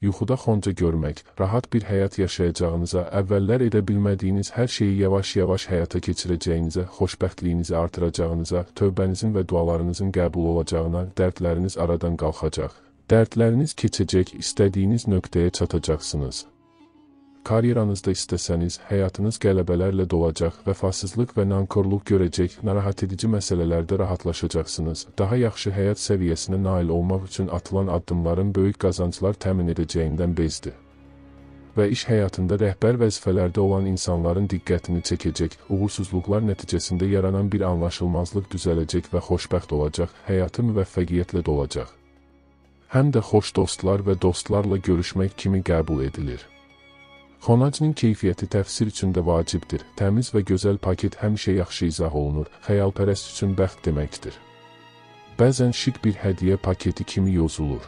yuxuda xonca görmək, rahat bir həyat yaşayacağınıza, əvvəllər edə bilmədiyiniz hər şeyi yavaş-yavaş həyata keçirəcəyinizə, xoşbəxtliyinizi artıracağınıza, tövbənizin və dualarınızın qəbul olacağına, dərdləriniz aradan qalxacaq. Dərdləriniz keçəcək, istədiyiniz nöqtəyə çatacaqsınız. Karyeranızda istəsəniz, həyatınız qələbələrlə dolacaq, vəfasızlıq və nankorluq görəcək, narahat edici məsələlərdə rahatlaşacaqsınız. Daha yaxşı həyat səviyyəsinə nail olmaq üçün atılan addımların böyük qazanclar təmin edəcəyindən bezdir. Və iş həyatında rəhbər vəzifələrdə olan insanların diqqətini çəkəcək, uğursuzluqlar nəticəsində yaranan bir anlaşılmazlıq düzələcək və xoşbəxt olacaq, həyatı müvəffəqiyyətlə dolacaq. Həm də xoş dostlar və dostlarla görüşmək kimi qəbul edilir. Xonacının keyfiyyəti təfsir üçün də vacibdir. Təmiz və gözəl paket həmişə yaxşı izah olunur. Xəyalpərəst üçün bəxt deməkdir. Bəzən şik bir hədiyyə paketi kimi yozulur.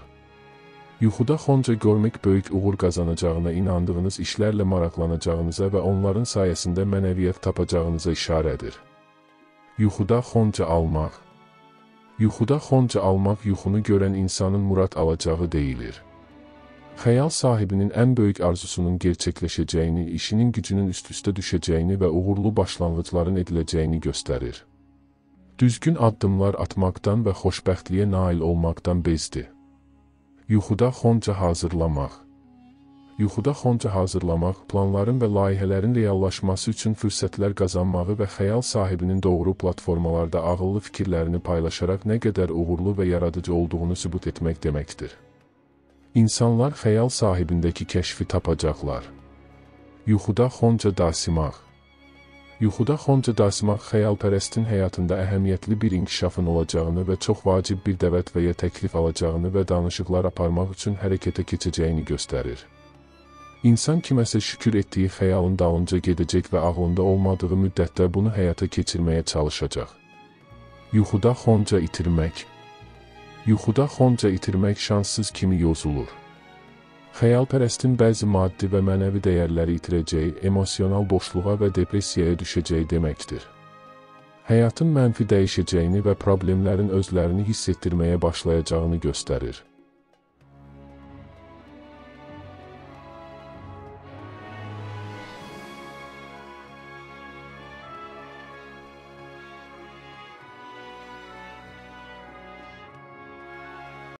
Yuxuda xonca görmək böyük uğur qazanacağına inandığınız işlərlə maraqlanacağınıza və onların sayəsində mənəviyyət tapacağınıza işarədir. Yuxuda xonca almaq Yuxuda xonca almaq yuxunu görən insanın murad alacağı deyilir. Xəyal sahibinin ən böyük arzusunun gerçəkləşəcəyini, işinin gücünün üst-üstə düşəcəyini və uğurlu başlanğıcların ediləcəyini göstərir. Düzgün addımlar atmaqdan və xoşbəxtliyə nail olmaqdan bezdi. Yuxuda xonca hazırlamaq Yuxuda xonca hazırlamaq, planların və layihələrin reallaşması üçün fürsətlər qazanmağı və xəyal sahibinin doğru platformalarda ağıllı fikirlərini paylaşaraq nə qədər uğurlu və yaradıcı olduğunu sübut etmək deməkdir. İnsanlar xəyal sahibindəki kəşfi tapacaqlar. Yuxuda xonca dasimaq Yuxuda xonca dasimaq xəyalpərəstin həyatında əhəmiyyətli bir inkişafın olacağını və çox vacib bir dəvət və ya təklif alacağını və danışıqlar aparmaq üçün hərəkətə keçəcəyini göstərir. İnsan kiməsə şükür etdiyi xəyalın dalınca gedəcək və ağlında olmadığı müddətdə bunu həyata keçirməyə çalışacaq. Yuxuda xonca itirmək Yuxuda xonca itirmək şanssız kimi yozulur. Xəyalpərəstin bəzi maddi və mənəvi dəyərləri itirəcəyi, emosional boşluğa və depressiyaya düşəcəyi deməkdir. Həyatın mənfi dəyişəcəyini və problemlərin özlərini hiss etdirməyə başlayacağını göstərir.